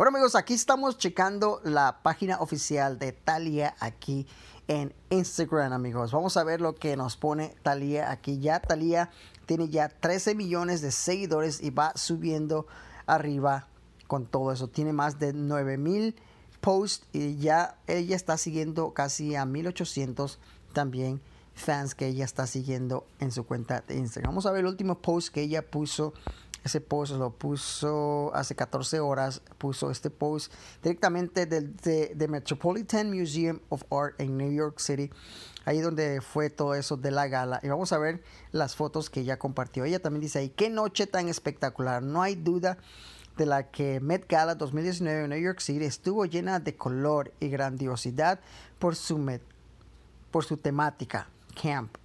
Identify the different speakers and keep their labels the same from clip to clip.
Speaker 1: Bueno amigos, aquí estamos checando la página oficial de Talia aquí en Instagram amigos. Vamos a ver lo que nos pone Talia aquí. Ya Talia tiene ya 13 millones de seguidores y va subiendo arriba con todo eso. Tiene más de 9 mil posts y ya ella está siguiendo casi a 1800 también fans que ella está siguiendo en su cuenta de Instagram. Vamos a ver el último post que ella puso. Ese post lo puso hace 14 horas. Puso este post directamente del de, Metropolitan Museum of Art en New York City. Ahí donde fue todo eso de la gala. Y vamos a ver las fotos que ella compartió. Ella también dice ahí, qué noche tan espectacular. No hay duda de la que Met Gala 2019 en New York City estuvo llena de color y grandiosidad por su, por su temática camp.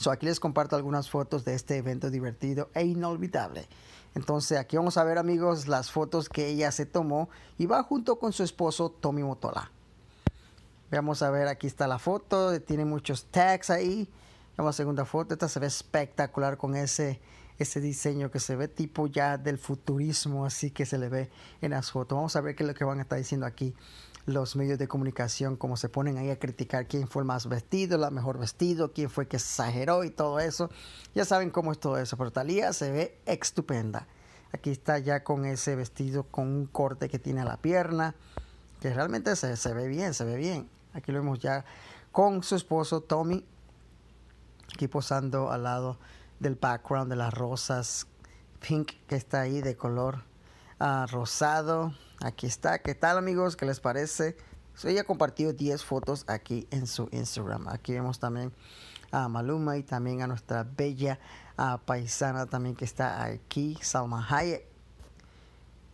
Speaker 1: So aquí les comparto algunas fotos de este evento divertido e inolvidable. Entonces aquí vamos a ver amigos las fotos que ella se tomó y va junto con su esposo Tommy Motola. Vamos a ver, aquí está la foto, tiene muchos tags ahí. Vamos a segunda foto, esta se ve espectacular con ese, ese diseño que se ve tipo ya del futurismo, así que se le ve en las fotos. Vamos a ver qué es lo que van a estar diciendo aquí los medios de comunicación, como se ponen ahí a criticar quién fue el más vestido, la mejor vestido, quién fue que exageró y todo eso. Ya saben cómo es todo eso, pero Talía se ve estupenda. Aquí está ya con ese vestido con un corte que tiene a la pierna, que realmente se, se ve bien, se ve bien. Aquí lo vemos ya con su esposo Tommy, aquí posando al lado del background de las rosas pink que está ahí de color uh, rosado. Aquí está. ¿Qué tal amigos? ¿Qué les parece? ella ha compartido 10 fotos aquí en su Instagram. Aquí vemos también a Maluma y también a nuestra bella paisana también que está aquí, Salma Hayek.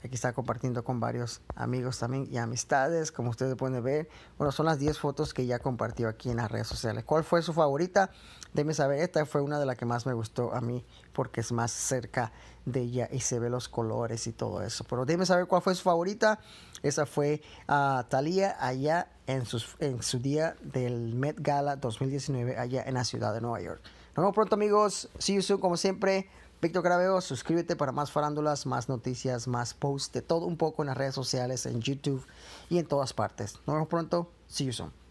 Speaker 1: Aquí está compartiendo con varios amigos también y amistades, como ustedes pueden ver. Bueno, son las 10 fotos que ya compartió aquí en las redes sociales. ¿Cuál fue su favorita? Déjenme saber. Esta fue una de las que más me gustó a mí porque es más cerca de ella y se ve los colores y todo eso. Pero déjenme saber cuál fue su favorita. Esa fue a uh, Thalia allá en, sus, en su día del Met Gala 2019 allá en la ciudad de Nueva York. Nos vemos pronto amigos. See you soon como siempre. Víctor Graveo, suscríbete para más farándulas, más noticias, más posts de todo un poco en las redes sociales, en YouTube y en todas partes. Nos vemos pronto. See you soon.